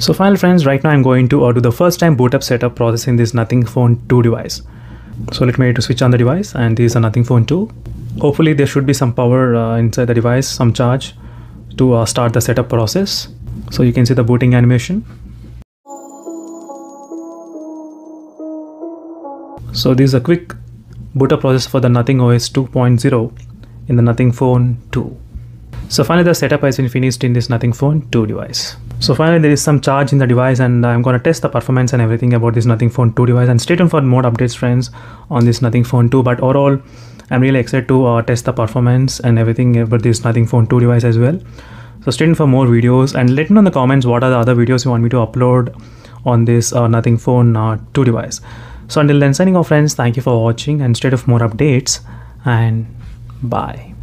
So finally friends, right now I'm going to do the first time boot up setup process in this Nothing Phone 2 device. So let me to switch on the device and this is a Nothing Phone 2. Hopefully there should be some power uh, inside the device, some charge to uh, start the setup process. So you can see the booting animation. So this is a quick boot up process for the Nothing OS 2.0 in the Nothing Phone 2. So finally the setup has been finished in this Nothing Phone 2 device. So finally there is some charge in the device and I'm to test the performance and everything about this Nothing Phone 2 device and stay tuned for more updates friends on this Nothing Phone 2 but overall I'm really excited to uh, test the performance and everything about this Nothing Phone 2 device as well. So stay tuned for more videos and let me know in the comments what are the other videos you want me to upload on this uh, Nothing Phone uh, 2 device. So until then signing off friends thank you for watching and stay tuned for more updates and bye.